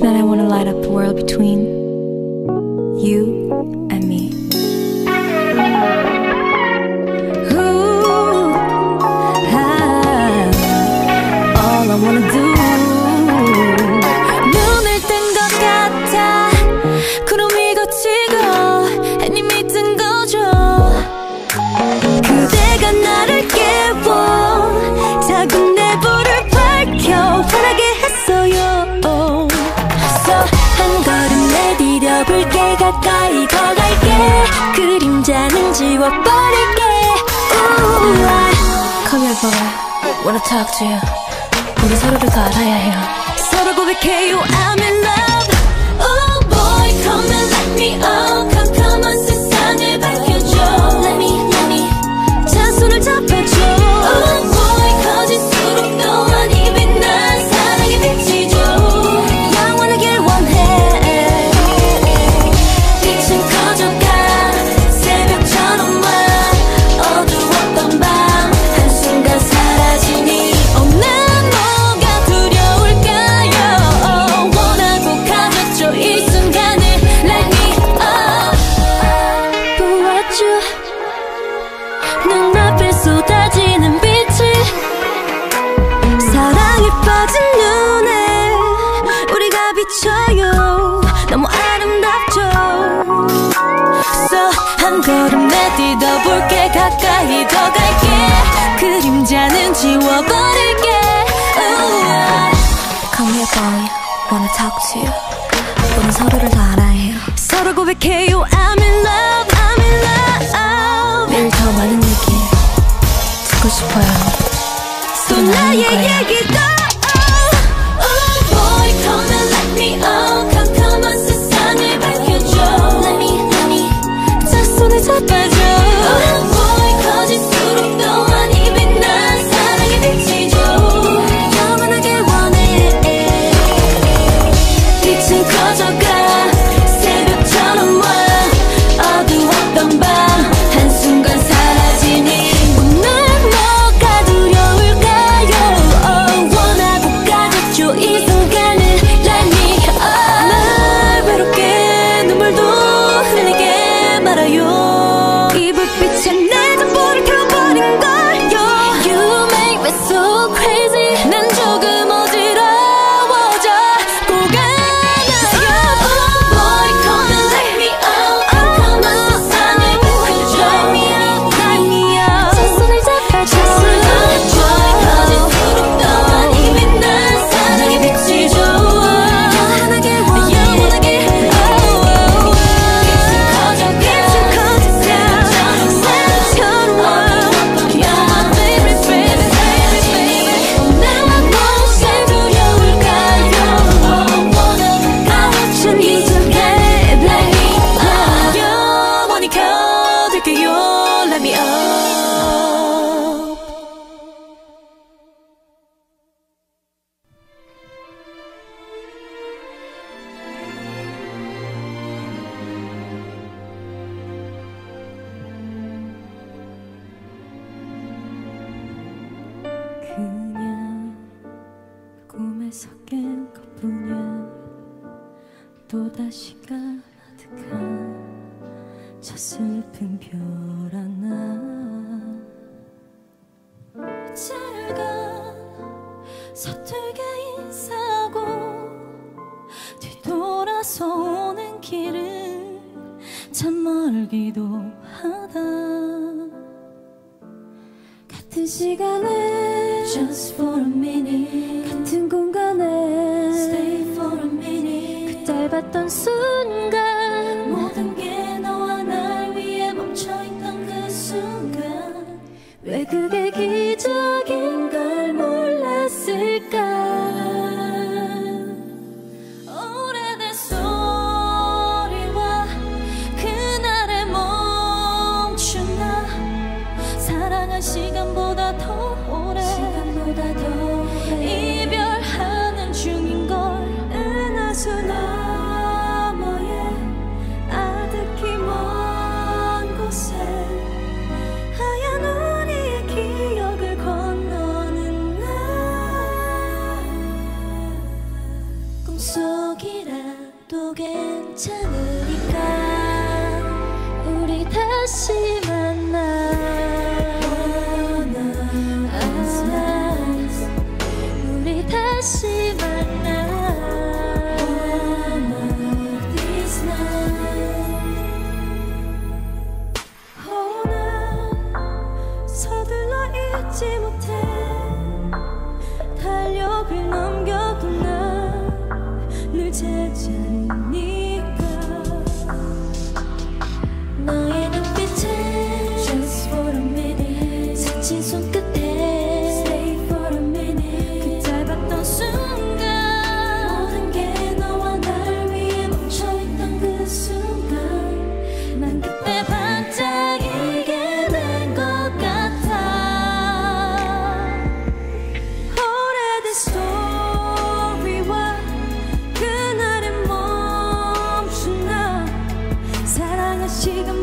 Tonight I wanna light up the world between you 가까이 더 갈게 그림자는 지워버릴게 Ooh, I Come here boy Wanna talk to you 우리 서로를 더 알아야 해요 서로 고백해요 I'm in love Oh boy come and let me up 캄캄 빠진 눈에 우리가 비쳐요. 너무 아름답죠? So 한 걸음 내딛어볼게. 가까이 더 갈게. 그림자는 지워버릴게. Ooh, Come here boy, wanna talk to you? 우린 서로를 더 알아야 해요. 서로 고백해요. I'm in love, I'm in love. 매일 더 많은 얘기 듣고 싶어요. 또 나의 얘기도 또다시 가득한 저 슬픈 별 하나. 잘가 서툴게 인사하고 뒤돌아서 오는 길은 참 멀기도 하다. 같은 시간에 Just for a minute 짧았던 순간. 모든 게 너와 날 위해 멈춰있던 그 순간. 왜 그게 기적인 걸 몰랐을까? 오래된 소리와 그날의 멈춘 나 사랑한 시간보다 더 오래. 시간보다 더 오래 다시 만나 우리 다시 만나 허나 서둘러 잊지 못해 달력을 넘겨둔 나늘 찾아 지금